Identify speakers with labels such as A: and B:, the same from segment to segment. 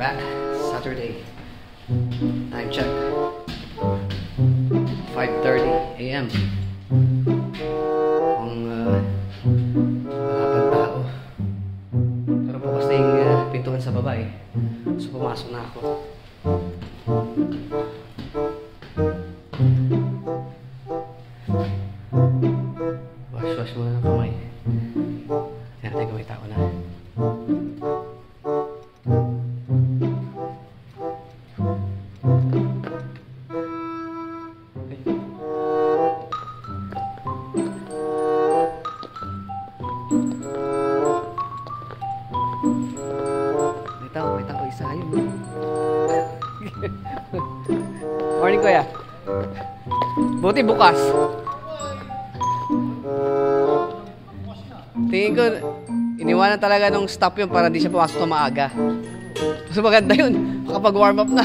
A: back. Saturday. Time check. 5.30 a.m. Ang uh, wala pang tao. Pero bukas na yung uh, pintuan sa baba eh. So pumasok na ako. Talaga nung stop yun para di siya pumasok na maaga. Mas maganda yun, makapag-warm up na.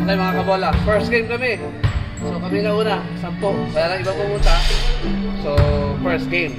A: okay mga kabola, first game kami. So kami na una, sampo. Kaya lang iba pumunta. So, first game.